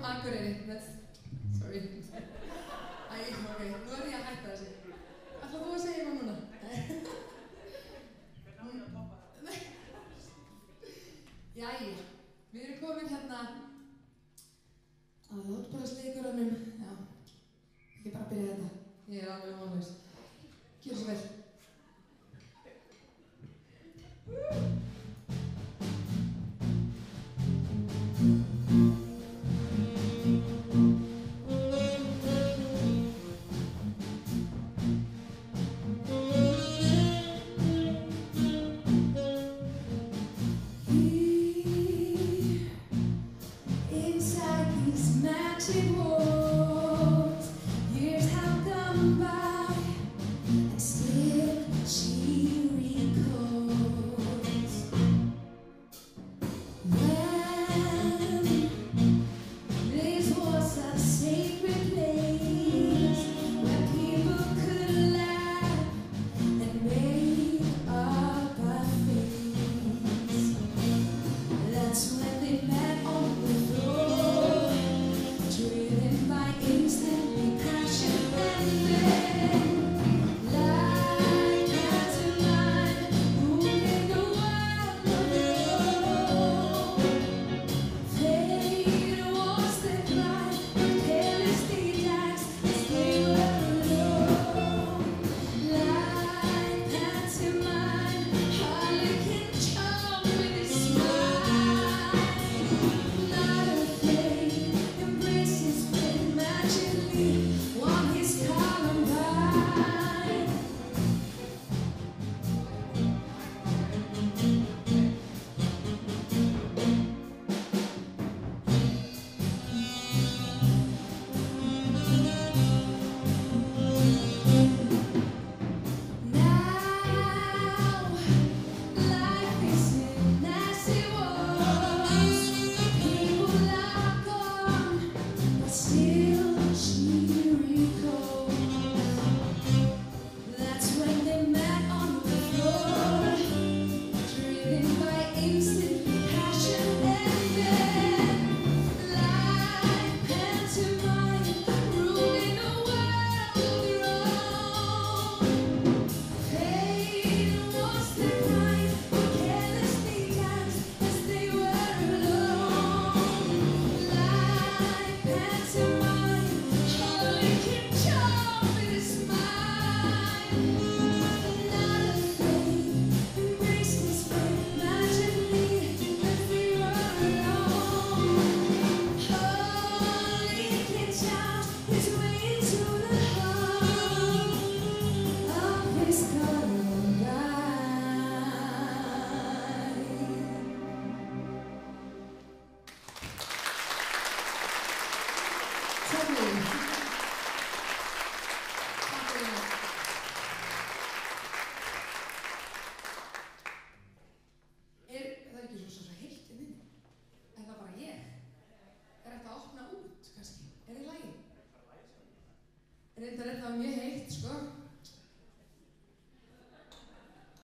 frá Akureyri, sorry. Æ, ok, nú er ég að hætta þessi. Ætlaðu þú að segja eitthvað núna? Hvernig á ég að poppa það? Jæja, við erum komin hérna á þáttbúrastleikurunum, já, ekki bara byrja þetta, ég er alveg vonlaus. Gjör svo vel. she. See. reyndar er það mjög heitt sko.